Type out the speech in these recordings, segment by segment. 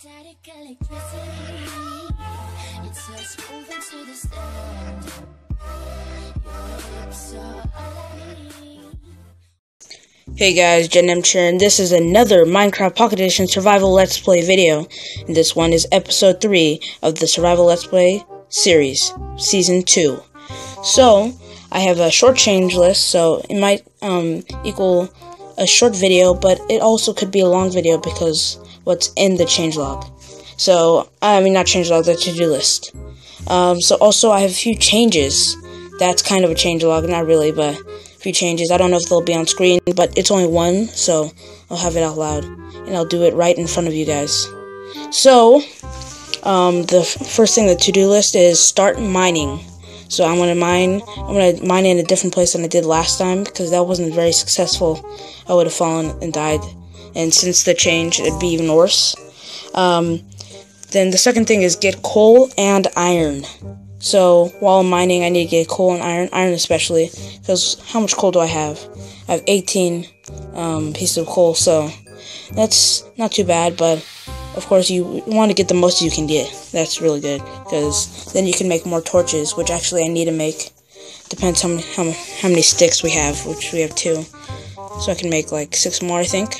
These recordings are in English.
Static electricity. Moving to the stand. Your lips are. Hey guys, Jen and this is another Minecraft Pocket Edition Survival Let's Play video. And this one is episode 3 of the Survival Let's Play series, season 2. So, I have a short change list, so it might um, equal a short video, but it also could be a long video because what's in the changelog. So, I mean, not changelog, the to do list. Um, so, also, I have a few changes. That's kind of a changelog, not really, but a few changes. I don't know if they'll be on screen, but it's only one, so I'll have it out loud. And I'll do it right in front of you guys. So, um, the first thing, the to do list is start mining. So I'm gonna mine. I'm gonna mine in a different place than I did last time because that wasn't very successful. I would have fallen and died, and since the change, it'd be even worse. Um, then the second thing is get coal and iron. So while mining, I need to get coal and iron, iron especially, because how much coal do I have? I have 18 um, pieces of coal, so that's not too bad. But of course, you want to get the most you can get. That's really good, because then you can make more torches, which actually I need to make. Depends how how, how many sticks we have, which we have two. So I can make like six more, I think.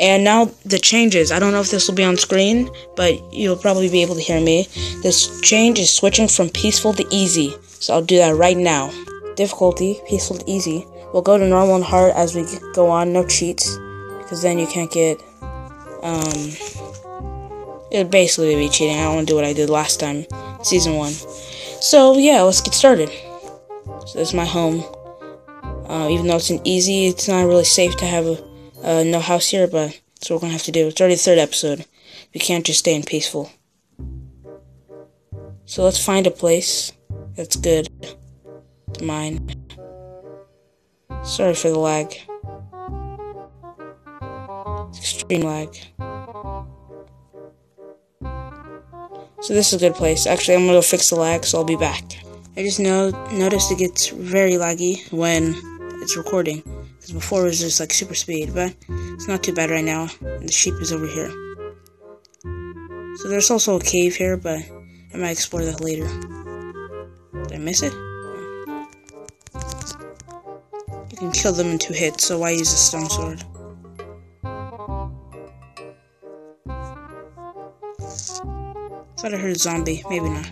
And now the changes. I don't know if this will be on screen, but you'll probably be able to hear me. This change is switching from peaceful to easy. So I'll do that right now. Difficulty, peaceful to easy. We'll go to normal and hard as we go on. No cheats, because then you can't get. Um, it would basically be cheating. I don't want to do what I did last time, season one. So yeah, let's get started. So this is my home. Uh, even though it's an easy, it's not really safe to have a uh, no house here, but that's what we're gonna have to do. It's already the third episode. We can't just stay in peaceful. So let's find a place that's good to mine. Sorry for the lag. Extreme lag. So this is a good place. Actually, I'm gonna go fix the lag, so I'll be back. I just know noticed it gets very laggy when it's recording. Because before it was just like super speed, but it's not too bad right now. And the sheep is over here. So there's also a cave here, but I might explore that later. Did I miss it? You can kill them in two hits, so why use a stone sword? Thought I heard a zombie. Maybe not.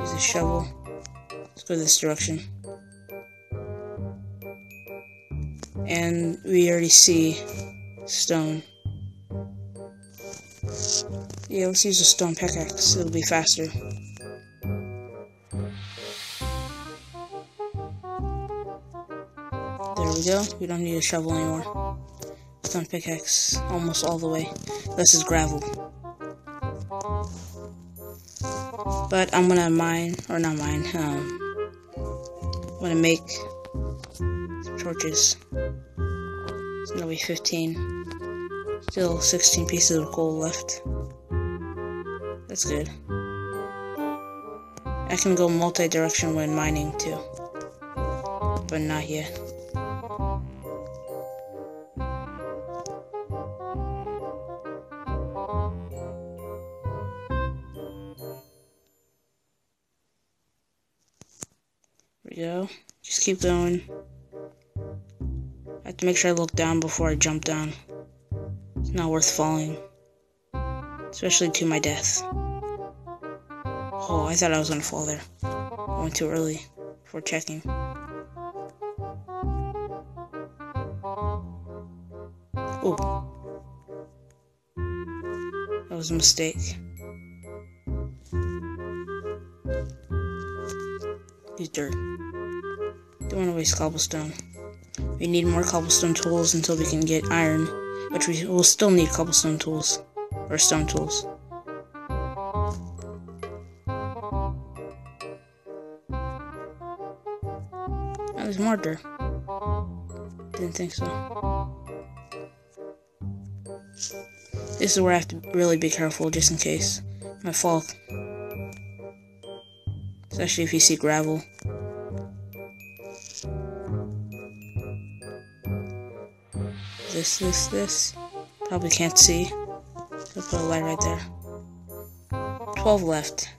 Use a shovel. Let's go this direction. And we already see stone. Yeah, let's use a stone pickaxe. It'll be faster. There we go. We don't need a shovel anymore. Stone pickaxe almost all the way. This is gravel. But I'm gonna mine, or not mine, um, I'm gonna make torches. It's gonna be 15. Still 16 pieces of coal left. That's good. I can go multi-direction when mining too. But not yet. We go. Just keep going. Have to make sure I look down before I jump down. It's not worth falling. Especially to my death. Oh, I thought I was gonna fall there. I went too early before checking. Oh. That was a mistake. Use dirt. Don't want to waste cobblestone. We need more cobblestone tools until we can get iron, which we will still need cobblestone tools or stone tools. There's more dirt. Didn't think so. This is where I have to really be careful just in case I fall. Especially if you see gravel. This, this, this. Probably can't see. Let's put a light right there. 12 left.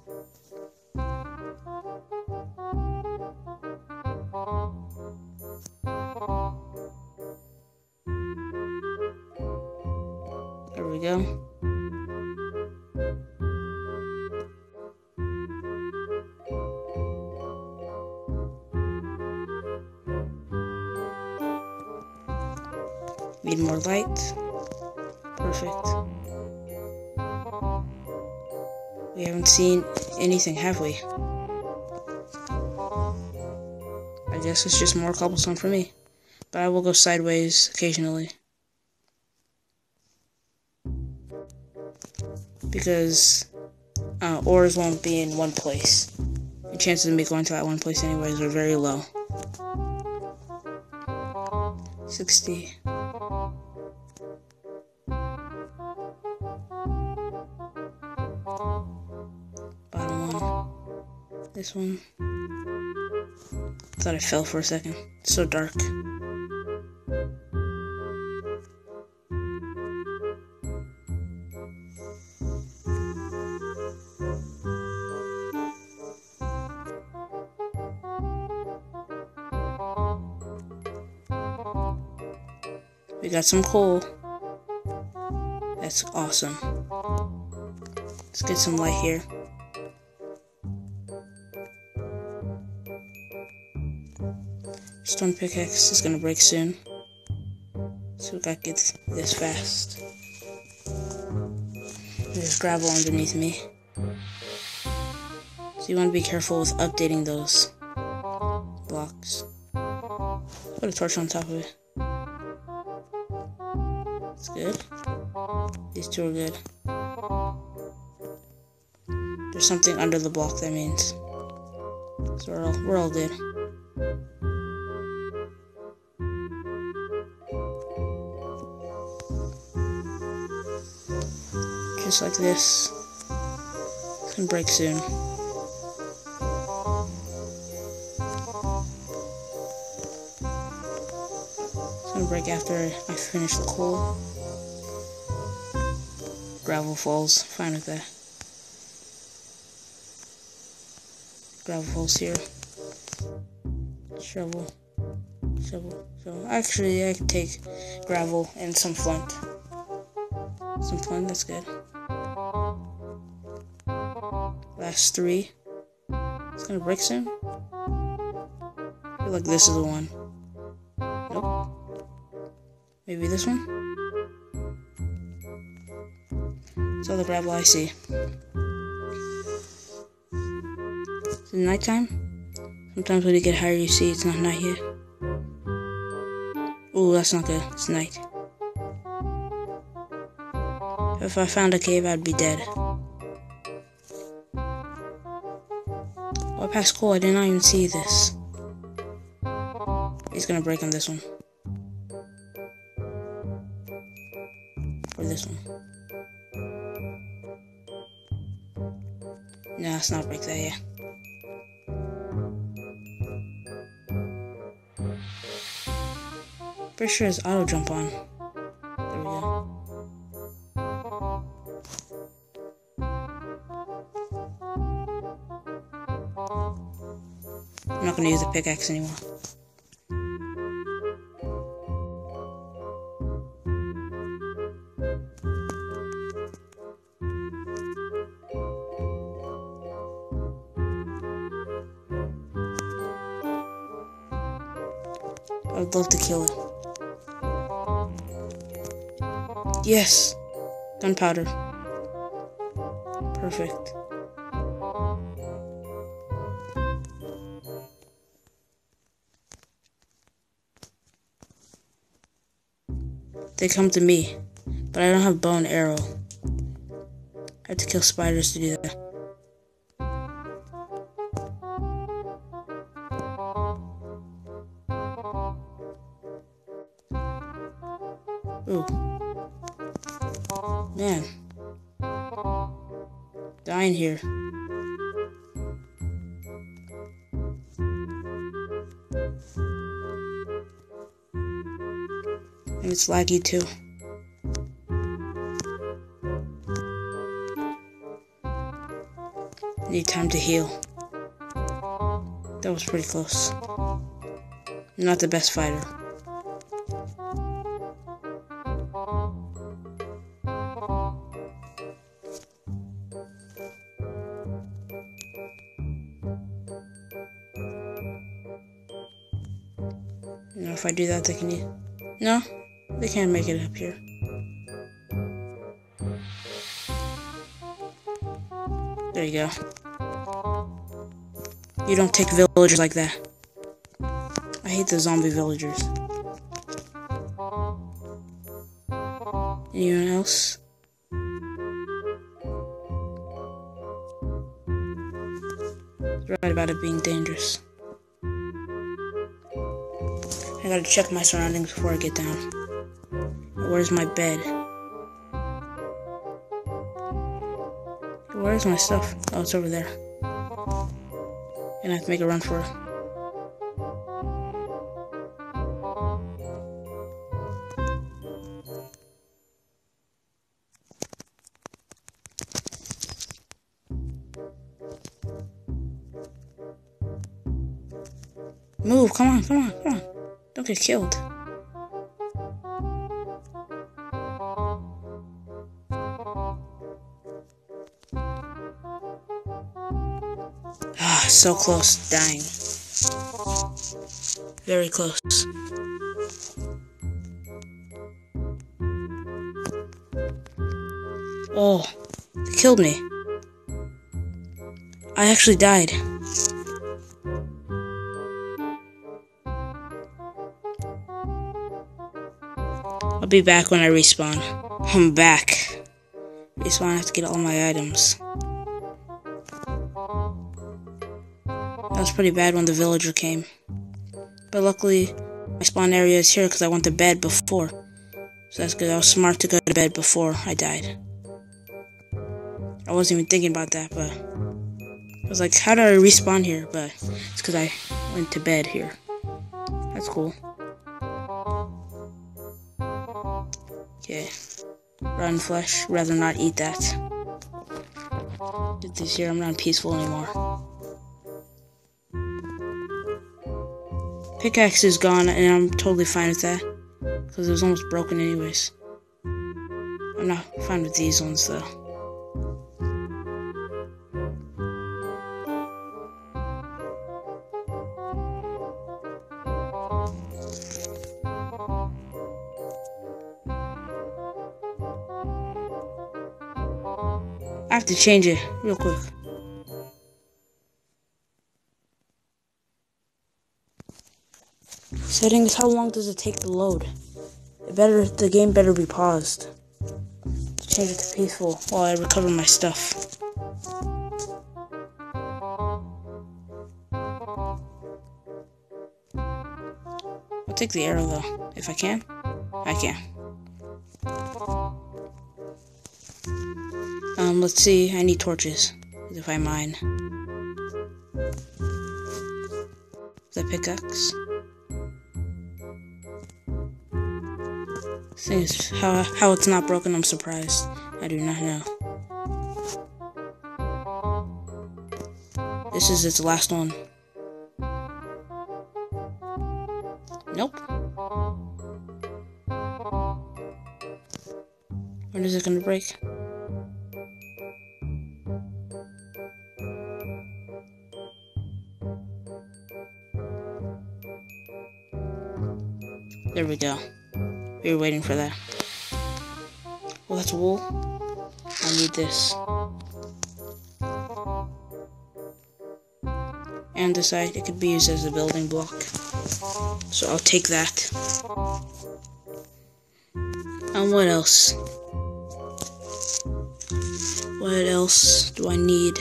Seen anything, have we? I guess it's just more cobblestone for me. But I will go sideways occasionally. Because uh, ores won't be in one place. The chances of me going to that one place anyways are very low. 60. This one. Thought I fell for a second. It's so dark. We got some coal. That's awesome. Let's get some light here. Stone pickaxe is gonna break soon. So we gotta get this fast. There's gravel underneath me. So you wanna be careful with updating those blocks. Put a torch on top of it. It's good. These two are good. There's something under the block, that means. So we're all, we're all good. Just like this. It's gonna break soon. It's gonna break after I finish the coal. Gravel falls, fine with that. Gravel falls here. Shovel. Shovel. Shovel. Actually, I can take gravel and some flint. Some flint, that's good. Last three. It's gonna break soon. I feel like this is the one. Nope. Maybe this one? It's all the gravel I see. It's it nighttime? Sometimes when you get higher, you see it's not night yet. Ooh, that's not good. It's night. If I found a cave, I'd be dead. Passed coal. I did not even see this. He's gonna break on this one. Or this one. No, let's not break that yet. Pretty sure it's auto jump on. Not gonna use the pickaxe anymore. I'd love to kill it. Yes! Gunpowder. Perfect. They come to me, but I don't have bow and arrow. I have to kill spiders to do that. And it's laggy too. Need time to heal. That was pretty close. Not the best fighter. No, if I do that, they can. No? They can't make it up here. There you go. You don't take villagers like that. I hate the zombie villagers. Anyone else? Right about it being dangerous. I gotta check my surroundings before I get down. Where's my bed? Where's my stuff? Oh, it's over there. And I have to make a run for it. Move, come on, come on, come on. Don't get killed. Ah, so close, dying. Very close. Oh, they killed me. I actually died. I'll be back when I respawn. I'm back. Respawn, I have to get all my items. Pretty bad when the villager came. But luckily, my spawn area is here because I went to bed before. So that's good. I was smart to go to bed before I died. I wasn't even thinking about that, but I was like, how do I respawn here? But it's because I went to bed here. That's cool. Okay. Rotten flesh. Rather not eat that. Get this here. I'm not peaceful anymore. Pickaxe is gone, and I'm totally fine with that. Because it was almost broken, anyways. I'm not fine with these ones, though. I have to change it real quick. Settings, how long does it take to load? It better the game better be paused. Change it to peaceful while I recover my stuff. I'll take the arrow though, if I can. I can. Um, let's see. I need torches. If I mine. The pickaxe. Is, how how it's not broken, I'm surprised. I do not know. This is its last one. Nope. When is it gonna break? There we go. We were waiting for that. Well, that's wool. I need this. And this side, it could be used as a building block. So I'll take that. And what else? What else do I need?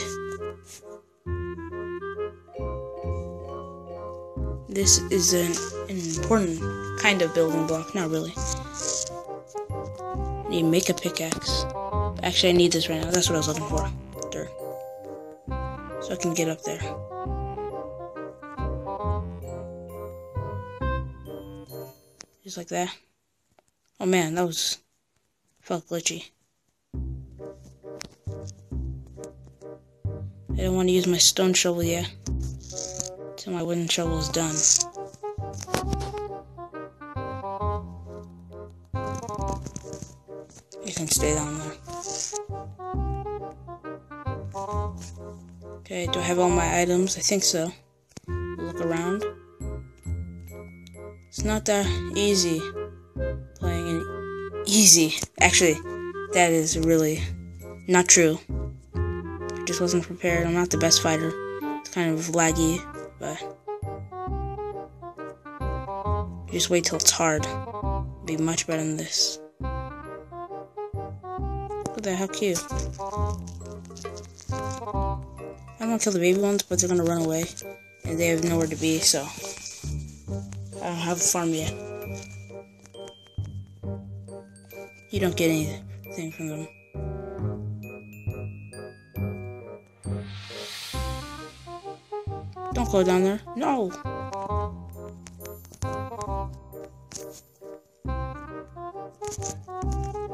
This is an, an important kind of building block. Not really. I need make a pickaxe. Actually, I need this right now. That's what I was looking for. Dirt. So I can get up there. Just like that. Oh man, that was felt glitchy. I don't want to use my stone shovel yet. Till my wooden shovel is done. Stay down there. Okay, do I have all my items? I think so. Look around. It's not that easy playing an easy. Actually, that is really not true. I just wasn't prepared. I'm not the best fighter. It's kind of laggy, but just wait till it's hard. It'll be much better than this. That, how cute. I'm gonna kill the baby ones, but they're gonna run away. And they have nowhere to be, so. I don't have a farm yet. You don't get anything from them. Don't go down there. No!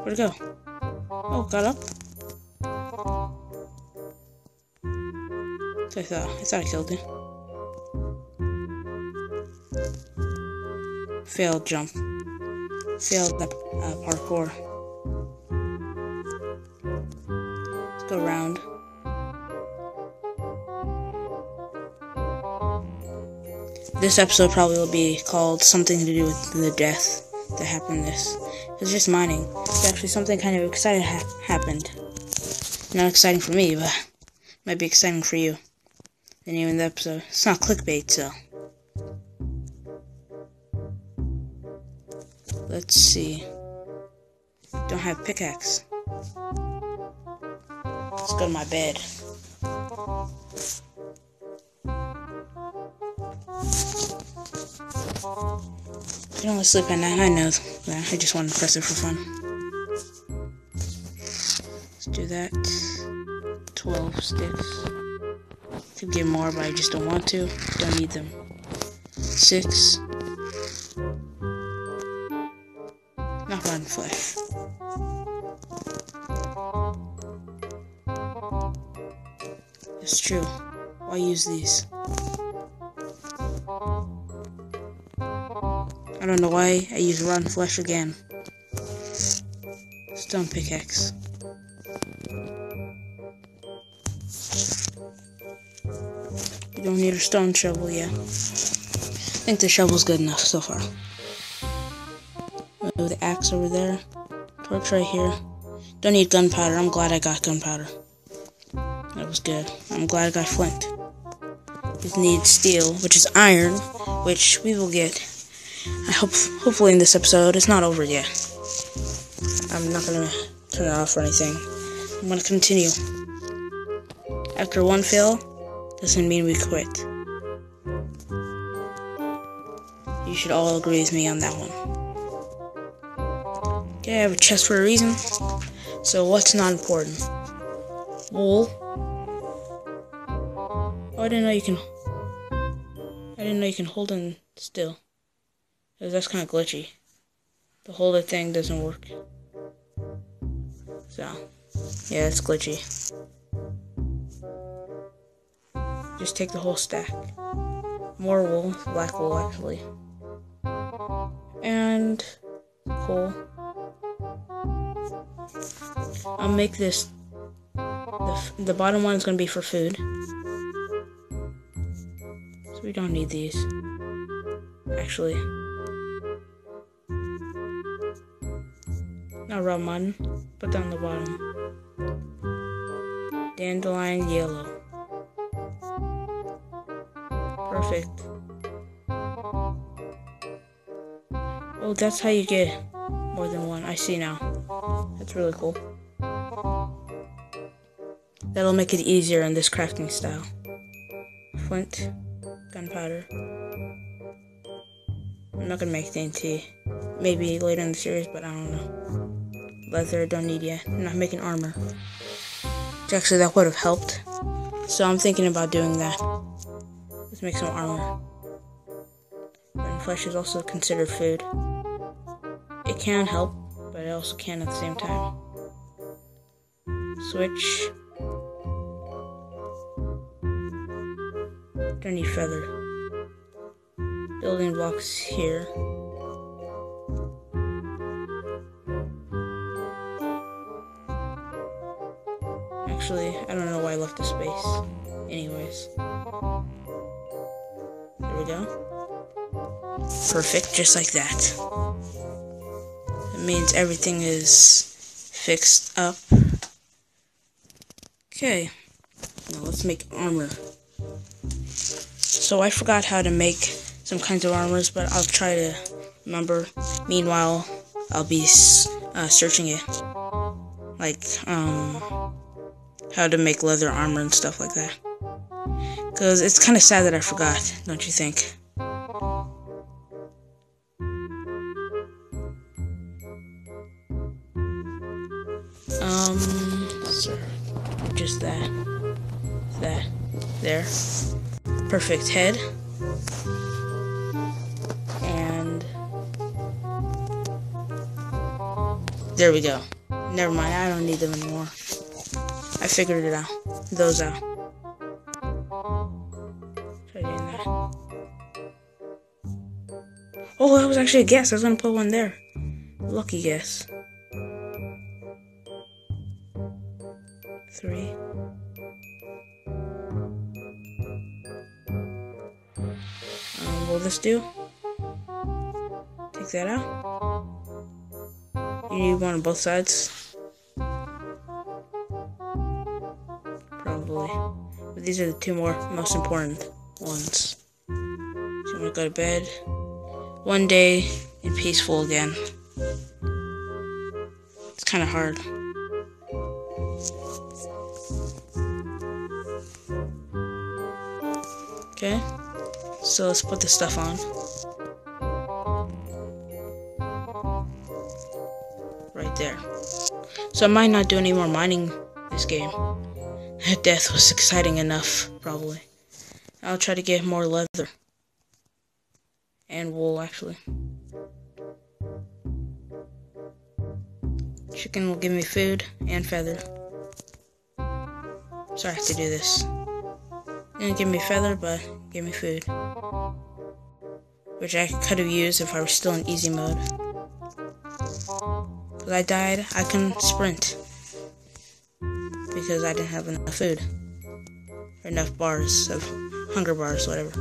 Where'd it go? Oh, got up? I thought, I thought I killed him. Failed jump. Failed the uh, parkour. Let's go around. This episode probably will be called something to do with the death that happened. This it's just mining. It's actually something kind of exciting ha happened. Not exciting for me, but might be exciting for you. The name of the episode. It's not clickbait, so. Let's see. Don't have pickaxe. Let's go to my bed. I don't want to sleep at night. I know. I just want to press it for fun. Let's do that. 12 sticks. Could get more, but I just don't want to. Don't need them. Six. Not rotten flesh. It's true. Why use these? Don't know why I use run flesh again. Stone pickaxe. You don't need a stone shovel yet. I think the shovel's good enough so far. Move the axe over there. Torch right here. Don't need gunpowder. I'm glad I got gunpowder. That was good. I'm glad I got flint. Just need steel, which is iron, which we will get. I hope, hopefully, in this episode. It's not over yet. I'm not gonna turn it off or anything. I'm gonna continue. After one fail, doesn't mean we quit. You should all agree with me on that one. Okay, I have a chest for a reason. So what's not important? Wool. Oh, I didn't know you can. I didn't know you can hold it still. That's kind of glitchy. The it thing doesn't work. So, yeah, it's glitchy. Just take the whole stack. More wool, black wool actually. And coal. I'll make this. The, the bottom one is going to be for food. So we don't need these. Actually. Raw mutton. Put down the bottom. Dandelion yellow. Perfect. Oh, that's how you get more than one. I see now. That's really cool. That'll make it easier in this crafting style. Flint, gunpowder. I'm not gonna make TNT. Maybe later in the series, but I don't know. Leather, don't need yet. I'm not making armor. Actually, that would have helped. So I'm thinking about doing that. Let's make some armor. And flesh is also considered food. It can help, but it also can at the same time. Switch. Don't need feather. Building blocks here. Actually, I don't know why I left the space. Anyways. There we go. Perfect, just like that. It means everything is fixed up. Okay. Now let's make armor. So I forgot how to make some kinds of armors, but I'll try to remember. Meanwhile, I'll be uh, searching it. Like, um, how to make leather armor and stuff like that. Because it's kind of sad that I forgot, don't you think? Um, just that. That. There. Perfect head. And there we go. Never mind, I don't need them anymore. I figured it out. Those out. Oh, that was actually a guess. I was gonna put one there. Lucky guess. Three. Um, will this do? Take that out. You need one on both sides. These are the two more most important ones. So I'm gonna go to bed. One day and peaceful again. It's kind of hard. Okay, so let's put the stuff on. Right there. So I might not do any more mining this game. Death was exciting enough, probably. I'll try to get more leather. And wool, actually. Chicken will give me food and feather. Sorry I have to do this. Didn't give me feather, but give me food. Which I could have used if I was still in easy mode. Because I died, I can sprint. Because I didn't have enough food. Or enough bars of hunger bars, whatever.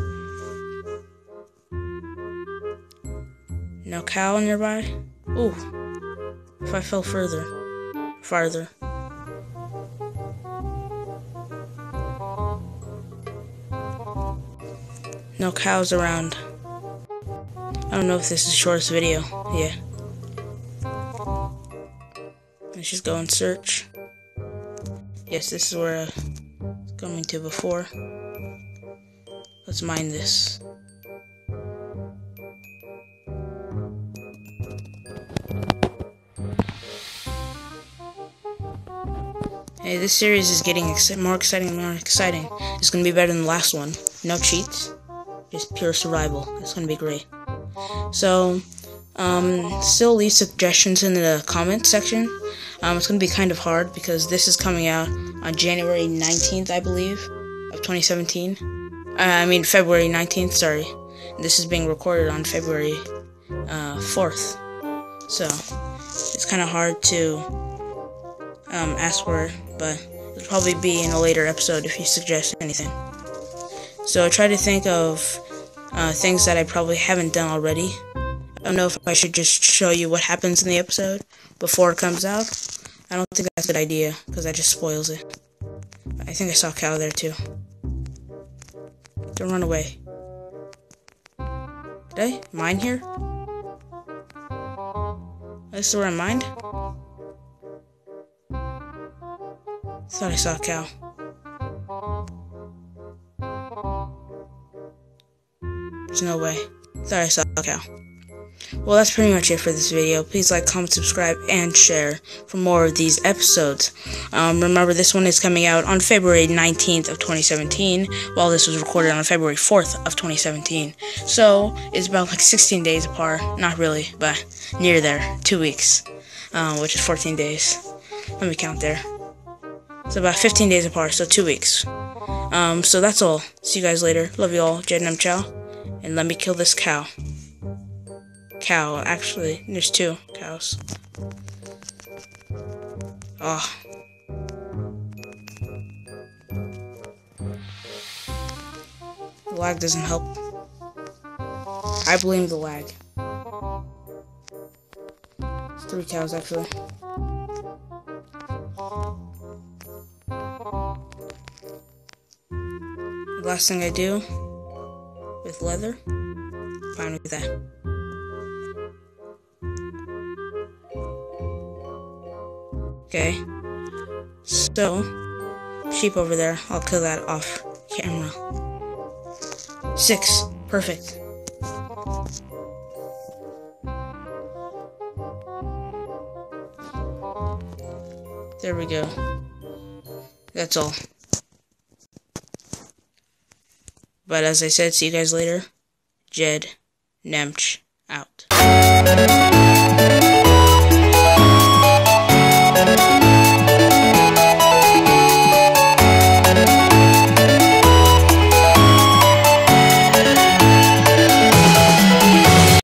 No cow nearby? Ooh. If I fell further. Farther. No cows around. I don't know if this is shortest video. Yeah. Let's just go and search. Yes, this is where I was coming to before. Let's mine this. Hey, this series is getting ex more exciting and more exciting. It's gonna be better than the last one. No cheats, just pure survival. It's gonna be great. So, um, still leave suggestions in the comment section. Um, it's gonna be kind of hard because this is coming out on January 19th, I believe, of 2017. Uh, I mean February 19th. Sorry, this is being recorded on February uh, 4th. So, it's kind of hard to um, ask for but it'll probably be in a later episode if you suggest anything. So I try to think of uh, things that I probably haven't done already. I don't know if I should just show you what happens in the episode before it comes out. I don't think that's a good idea because that just spoils it. I think I saw cow there too. Don't run away. Did I mine here? This is where I mined? Thought I saw a cow. There's no way. Thought I saw a cow. Well, that's pretty much it for this video. Please like, comment, subscribe, and share for more of these episodes. Um, remember, this one is coming out on February 19th of 2017, while this was recorded on February 4th of 2017. So, it's about like 16 days apart. Not really, but near there. Two weeks, um, which is 14 days. Let me count there. It's about 15 days apart, so two weeks. Um, so that's all. See you guys later. Love you all. Jed Nemch out. And let me kill this cow. Cow, actually. There's two cows. Oh. The lag doesn't help. I blame the lag. Three cows, actually. Last thing I do with leather, fine with that. Okay, so sheep over there, I'll kill that off camera. Six, perfect. There we go. That's all. But as I said, see you guys later. Jed Nemch out.